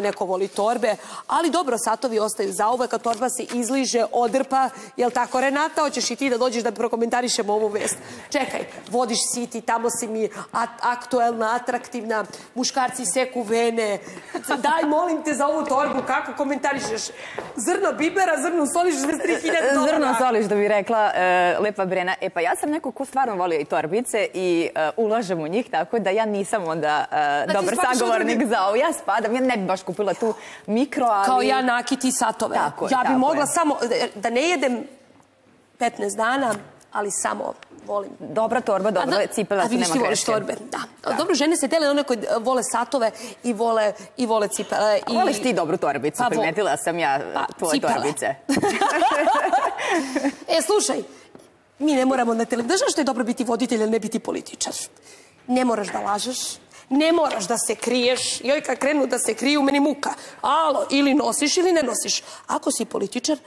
neko voli torbe, ali dobro, satovi ostaju za uvek, a torba se izliže, odrpa, jel tako Renata, hoćeš i ti da dođeš da prokomentarišemo ovu vest. Čekaj, vodiš siti, tamo si mi aktuelna, atraktivna, muškarci seku vene, daj molim te za ovu torbu, kako komentarišeš? Zrno bibera, zrno soliš 23.000 dolara. Zrno soliš, da bi rekla uh, Lepa Brena. E pa ja sam neko ko stvarno volio i torbice i uh, ulažem u njih, tako da ja nisam onda uh, dobar sagovornik za ovo. Ja spadam, ja ne bi baš kupila tu mikro, ali... Kao ja nakiti satove. Tako je, ja bi mogla je. samo, da ne jedem 15 dana, ali samo volim. Dobra torba, dobra A cipela, a vidiš nema ti voliš greške. torbe, da. Dobro, žene se dele one koje vole satove i vole, i vole cipele. I... Voliš ti dobru torbicu, Pa, primetila sam ja Pa, tvoje cipele. torbice. E, slušaj, mi ne moramo na televiziji. Znaš što je dobro biti voditelj, a ne biti političar? Ne moraš da lažeš, ne moraš da se kriješ. Joj, kad krenu da se kriju, meni muka. Alo, ili nosiš ili ne nosiš. Ako si političar,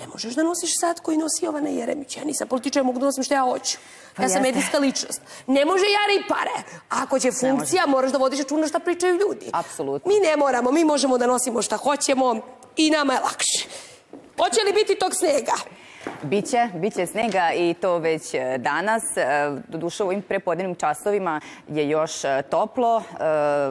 ne možeš da nosiš sad koji nosi Jovana Jeremić. Ja nisam političar, mogu da nosim što ja hoću. Pa ja sam medijska ličnost. Ne može jare i pare. Ako će funkcija, moraš da vodiš računa šta pričaju ljudi. Apsolutno. Mi ne moramo, mi možemo da nosimo šta hoćemo i nama je lakše. Hoće li biti tog snega? Biće, biće snega i to već e, danas. E, Doduše u ovim prepodnevnim časovima je još e, toplo.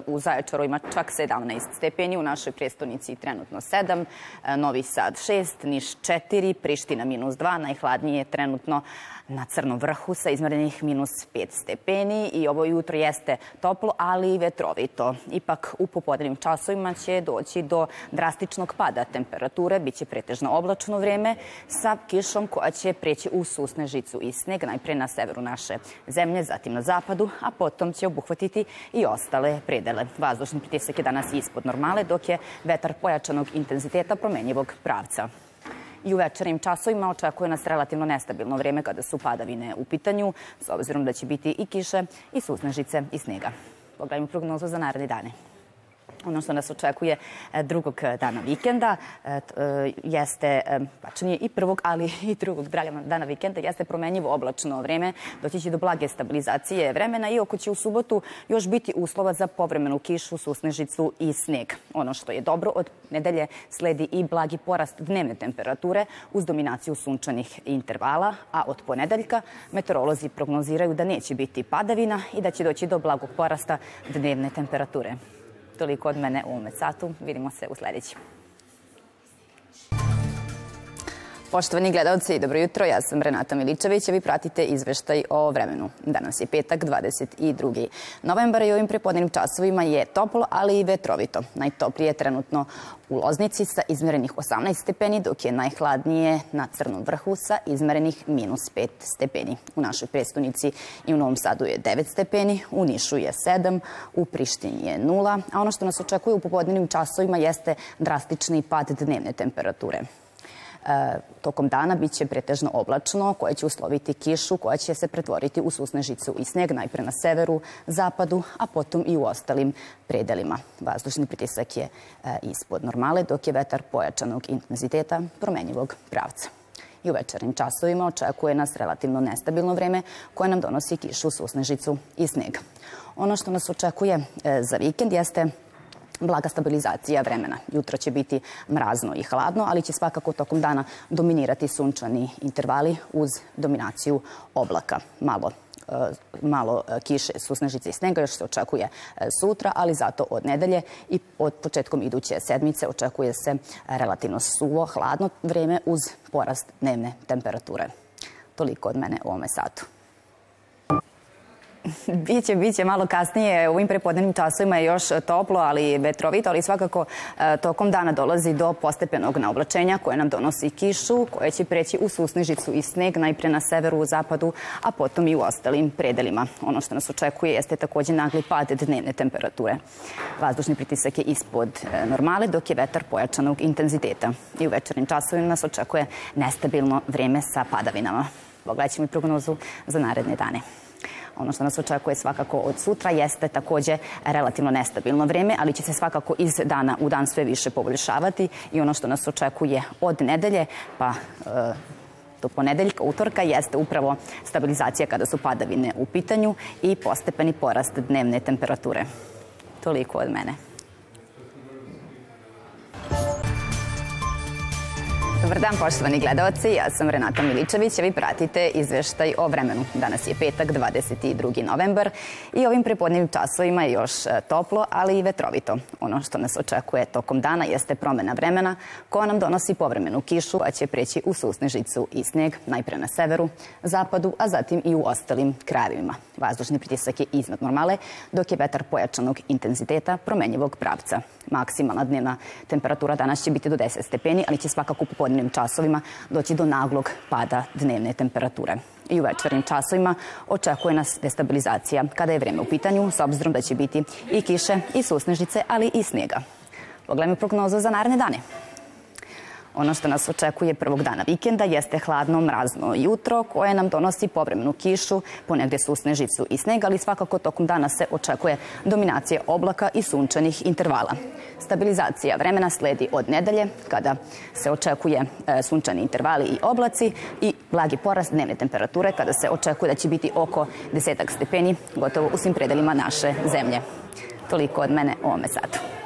U Zaječaru ima čak 17 stepeni, u našoj prijestolnici trenutno 7, e, Novi Sad 6, Niš 4, Priština minus 2, najhladnije je trenutno na Crnom vrhu sa izmerenih minus 5 stepeni i ovo jutro jeste toplo, ali i vetrovito. Ipak u popodnevnim časovima će doći do drastičnog pada temperature, biće pretežno oblačno vreme sa kišom koja će preći u susnežicu i sneg, najpre na severu naše zemlje, zatim na zapadu, a potom će obuhvatiti i ostale predele. Vazdušni pritisak je danas ispod normale, dok je vetar pojačanog intenziteta promenjivog pravca. I u večernim časovima očekuje nas relativno nestabilno vreme kada su padavine u pitanju, s obzirom da će biti i kiše, i susnežice, i snega. Pogledajmo prognozu za naredne dane. Ono što nas očekuje e, drugog dana vikenda e, e, jeste, e, tačnije i prvog, ali i drugog dana vikenda, jeste promenjivo oblačno vreme. Doći će do blage stabilizacije vremena, iako će u subotu još biti uslova za povremenu kišu, susnežicu i sneg. Ono što je dobro, od nedelje sledi i blagi porast dnevne temperature uz dominaciju sunčanih intervala, a od ponedeljka meteorolozi prognoziraju da neće biti padavina i da će doći do blagog porasta dnevne temperature. Toliko od mene u ovome satu. Vidimo se u sledećem. Poštovani gledalci, dobro jutro. Ja sam Renata Miličević, a vi pratite izveštaj o vremenu. Danas je petak, 22. novembar i ovim prepodnevnim časovima je toplo, ali i vetrovito. Najtoplije je trenutno u Loznici sa izmerenih 18 stepeni, dok je najhladnije na Crnom vrhu sa izmerenih minus 5 stepeni. U našoj prestonici i u Novom Sadu je 9 stepeni, u Nišu je 7, u Prištini je 0, a ono što nas očekuje u popodnevnim časovima jeste drastični pad dnevne temperature. E, tokom dana biće pretežno oblačno, koje će usloviti kišu, koja će se pretvoriti u susnežicu i sneg, najpre na severu, zapadu, a potom i u ostalim predelima. Vazdušni pritisak je e, ispod normale, dok je vetar pojačanog intenziteta promenjivog pravca. I u večernim časovima očekuje nas relativno nestabilno vreme koje nam donosi kišu, susnežicu i sneg. Ono što nas očekuje e, za vikend jeste blaga stabilizacija vremena. Jutro će biti mrazno i hladno, ali će svakako tokom dana dominirati sunčani intervali uz dominaciju oblaka. Malo e, malo e, kiše, susnežice i snega još se očekuje e, sutra, ali zato od nedelje i od početkom iduće sedmice očekuje se relativno suvo, hladno vreme uz porast dnevne temperature. Toliko od mene u ovome satu. Biće, biće malo kasnije. U ovim prepodnevnim časovima je još toplo, ali vetrovito, ali svakako e, tokom dana dolazi do postepenog naoblačenja koje nam donosi kišu, koje će preći u susnežicu i sneg, najpre na severu, u zapadu, a potom i u ostalim predelima. Ono što nas očekuje jeste takođe nagli pad dnevne temperature. Vazdušni pritisak je ispod e, normale, dok je vetar pojačanog intenziteta. I u večernim časovima nas očekuje nestabilno vreme sa padavinama. Pogledat ćemo i prognozu za naredne dane. Ono što nas očekuje svakako od sutra jeste takođe relativno nestabilno vreme, ali će se svakako iz dana u dan sve više poboljšavati i ono što nas očekuje od nedelje, pa e, do ponedeljka, utorka, jeste upravo stabilizacija kada su padavine u pitanju i postepeni porast dnevne temperature. Toliko od mene. Dobar dan, poštovani gledalci. Ja sam Renata Miličević, a vi pratite izveštaj o vremenu. Danas je petak, 22. novembar i ovim prepodnevnim časovima je još e, toplo, ali i vetrovito. Ono što nas očekuje tokom dana jeste promena vremena koja nam donosi povremenu kišu, a će preći u susnežicu i sneg, najpre na severu, zapadu, a zatim i u ostalim krajevima. Vazdušni pritisak je iznad normale, dok je vetar pojačanog intenziteta promenjivog pravca. Maksimalna dnevna temperatura danas će biti do 10 stepeni, ali će svakako po podnevnim časovima doći do naglog pada dnevne temperature. I u večernim časovima očekuje nas destabilizacija kada je vreme u pitanju, s obzirom da će biti i kiše, i susnežnice, ali i snijega. Pogledajmo prognozu za naredne dane. Ono što nas očekuje prvog dana vikenda jeste hladno, mrazno jutro koje nam donosi povremenu kišu, ponegde susnežicu i sneg, ali svakako tokom dana se očekuje dominacija oblaka i sunčanih intervala. Stabilizacija vremena sledi od nedelje kada se očekuje e, sunčani intervali i oblaci i blagi porast dnevne temperature kada se očekuje da će biti oko desetak stepeni gotovo u svim predelima naše zemlje. Toliko od mene o ovome satu.